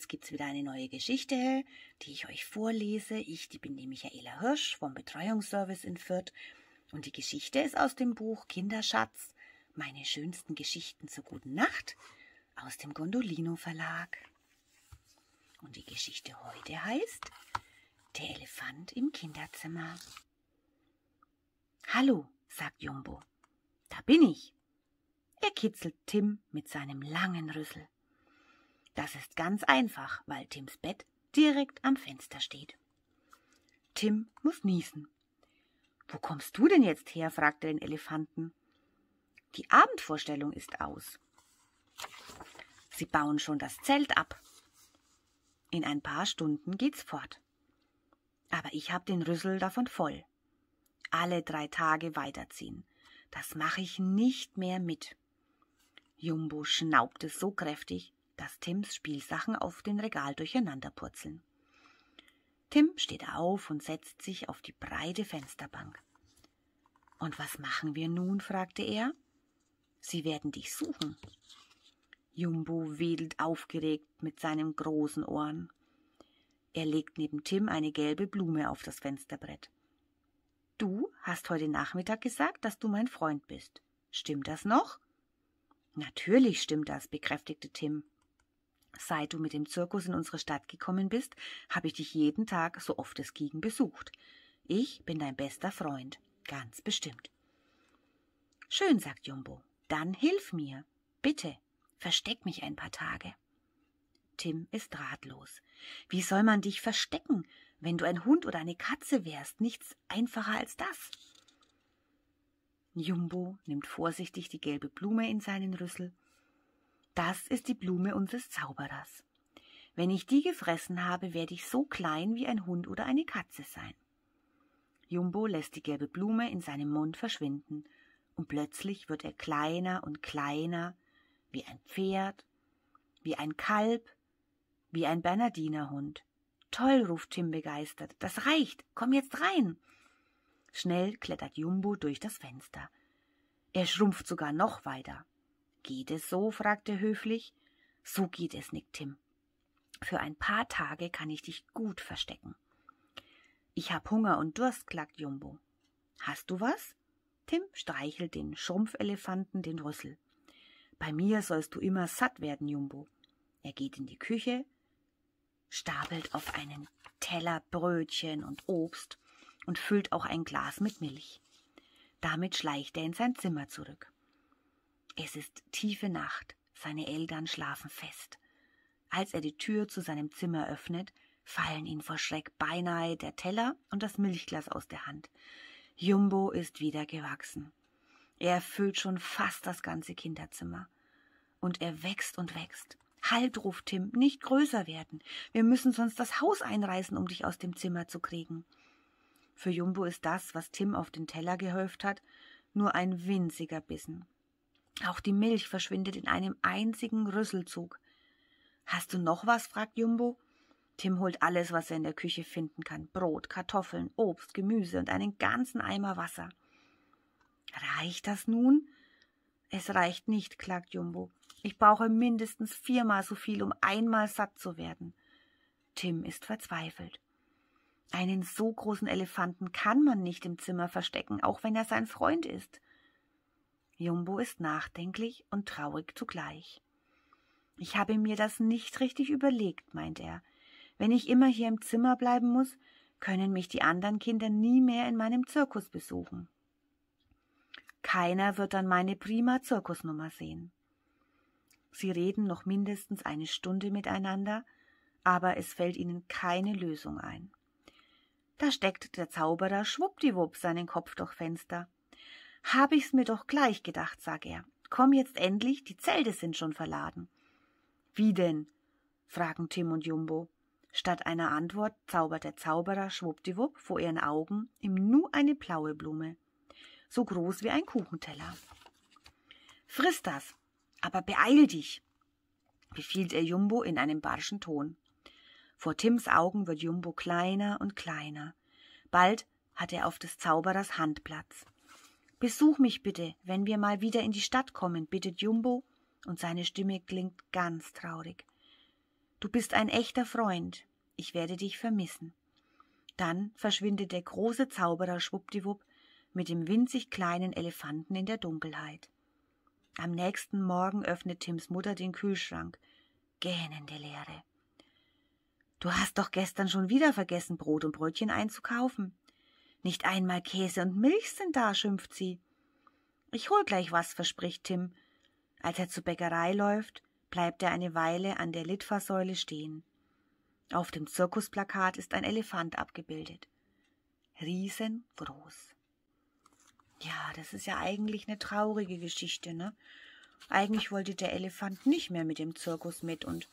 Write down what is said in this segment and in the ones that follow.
jetzt gibt's wieder eine neue Geschichte, die ich euch vorlese. Ich, die bin die Michaela Hirsch vom Betreuungsservice in Fürth. Und die Geschichte ist aus dem Buch Kinderschatz, meine schönsten Geschichten zur guten Nacht aus dem Gondolino Verlag. Und die Geschichte heute heißt Der Elefant im Kinderzimmer. Hallo, sagt Jumbo. Da bin ich. Er kitzelt Tim mit seinem langen Rüssel. Das ist ganz einfach, weil Tims Bett direkt am Fenster steht. Tim muss niesen. Wo kommst du denn jetzt her? fragte den Elefanten. Die Abendvorstellung ist aus. Sie bauen schon das Zelt ab. In ein paar Stunden geht's fort. Aber ich hab den Rüssel davon voll. Alle drei Tage weiterziehen. Das mache ich nicht mehr mit. Jumbo schnaubte so kräftig, dass Tims Spielsachen auf dem Regal durcheinander purzeln. Tim steht auf und setzt sich auf die breite Fensterbank. Und was machen wir nun? fragte er. Sie werden dich suchen. Jumbo wedelt aufgeregt mit seinen großen Ohren. Er legt neben Tim eine gelbe Blume auf das Fensterbrett. Du hast heute Nachmittag gesagt, dass du mein Freund bist. Stimmt das noch? Natürlich stimmt das, bekräftigte Tim. Seit du mit dem Zirkus in unsere Stadt gekommen bist, habe ich dich jeden Tag, so oft es ging, besucht. Ich bin dein bester Freund, ganz bestimmt. Schön, sagt Jumbo. Dann hilf mir. Bitte, versteck mich ein paar Tage. Tim ist ratlos. Wie soll man dich verstecken, wenn du ein Hund oder eine Katze wärst? Nichts einfacher als das. Jumbo nimmt vorsichtig die gelbe Blume in seinen Rüssel das ist die Blume unseres Zauberers. Wenn ich die gefressen habe, werde ich so klein wie ein Hund oder eine Katze sein. Jumbo lässt die gelbe Blume in seinem Mund verschwinden, und plötzlich wird er kleiner und kleiner, wie ein Pferd, wie ein Kalb, wie ein Bernardinerhund. Toll, ruft Tim begeistert. Das reicht. Komm jetzt rein. Schnell klettert Jumbo durch das Fenster. Er schrumpft sogar noch weiter. Geht es so? fragte er höflich. So geht es, nickt Tim. Für ein paar Tage kann ich dich gut verstecken. Ich hab Hunger und Durst, klagt Jumbo. Hast du was? Tim streichelt den Schrumpfelefanten den Rüssel. Bei mir sollst du immer satt werden, Jumbo. Er geht in die Küche, stapelt auf einen Teller Brötchen und Obst und füllt auch ein Glas mit Milch. Damit schleicht er in sein Zimmer zurück. Es ist tiefe Nacht, seine Eltern schlafen fest. Als er die Tür zu seinem Zimmer öffnet, fallen ihm vor Schreck beinahe der Teller und das Milchglas aus der Hand. Jumbo ist wieder gewachsen. Er erfüllt schon fast das ganze Kinderzimmer. Und er wächst und wächst. Halt, ruft Tim, nicht größer werden. Wir müssen sonst das Haus einreißen, um dich aus dem Zimmer zu kriegen. Für Jumbo ist das, was Tim auf den Teller gehäuft hat, nur ein winziger Bissen. Auch die Milch verschwindet in einem einzigen Rüsselzug. Hast du noch was? fragt Jumbo. Tim holt alles, was er in der Küche finden kann. Brot, Kartoffeln, Obst, Gemüse und einen ganzen Eimer Wasser. Reicht das nun? Es reicht nicht, klagt Jumbo. Ich brauche mindestens viermal so viel, um einmal satt zu werden. Tim ist verzweifelt. Einen so großen Elefanten kann man nicht im Zimmer verstecken, auch wenn er sein Freund ist. Jumbo ist nachdenklich und traurig zugleich. Ich habe mir das nicht richtig überlegt, meint er. Wenn ich immer hier im Zimmer bleiben muss, können mich die anderen Kinder nie mehr in meinem Zirkus besuchen. Keiner wird dann meine prima Zirkusnummer sehen. Sie reden noch mindestens eine Stunde miteinander, aber es fällt ihnen keine Lösung ein. Da steckt der Zauberer schwuppdiwupp seinen Kopf durch Fenster. Hab ich's mir doch gleich gedacht, sag er. Komm jetzt endlich, die Zelte sind schon verladen. Wie denn? fragen Tim und Jumbo. Statt einer Antwort zaubert der Zauberer schwuppdiwupp vor ihren Augen im Nu eine blaue Blume, so groß wie ein Kuchenteller. Friss das, aber beeil dich, befiehlt er Jumbo in einem barschen Ton. Vor Tims Augen wird Jumbo kleiner und kleiner. Bald hat er auf des Zauberers Hand Platz. Besuch mich bitte, wenn wir mal wieder in die Stadt kommen, bittet Jumbo, und seine Stimme klingt ganz traurig. Du bist ein echter Freund. Ich werde dich vermissen. Dann verschwindet der große Zauberer schwuppdiwupp mit dem winzig kleinen Elefanten in der Dunkelheit. Am nächsten Morgen öffnet Tims Mutter den Kühlschrank. Gähnende Leere. Du hast doch gestern schon wieder vergessen, Brot und Brötchen einzukaufen. Nicht einmal Käse und Milch sind da, schimpft sie. Ich hol gleich was, verspricht Tim. Als er zur Bäckerei läuft, bleibt er eine Weile an der Litfaßsäule stehen. Auf dem Zirkusplakat ist ein Elefant abgebildet. Riesengroß. Ja, das ist ja eigentlich eine traurige Geschichte, ne? Eigentlich wollte der Elefant nicht mehr mit dem Zirkus mit und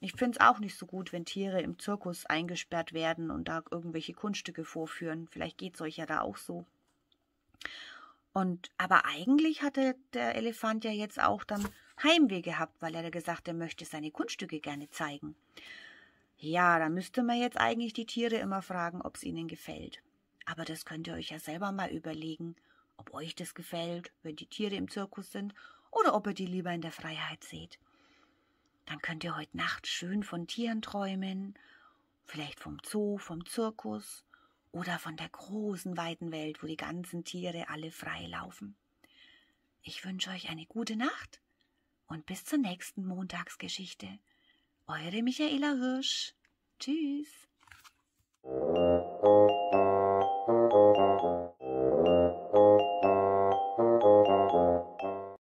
ich finde es auch nicht so gut, wenn Tiere im Zirkus eingesperrt werden und da irgendwelche Kunststücke vorführen. Vielleicht geht es euch ja da auch so. Und aber eigentlich hatte der Elefant ja jetzt auch dann Heimweh gehabt, weil er gesagt, er möchte seine Kunststücke gerne zeigen. Ja, da müsste man jetzt eigentlich die Tiere immer fragen, ob es ihnen gefällt. Aber das könnt ihr euch ja selber mal überlegen, ob euch das gefällt, wenn die Tiere im Zirkus sind, oder ob ihr die lieber in der Freiheit seht. Dann könnt ihr heute Nacht schön von Tieren träumen, vielleicht vom Zoo, vom Zirkus oder von der großen weiten Welt, wo die ganzen Tiere alle frei laufen. Ich wünsche euch eine gute Nacht und bis zur nächsten Montagsgeschichte. Eure Michaela Hirsch. Tschüss.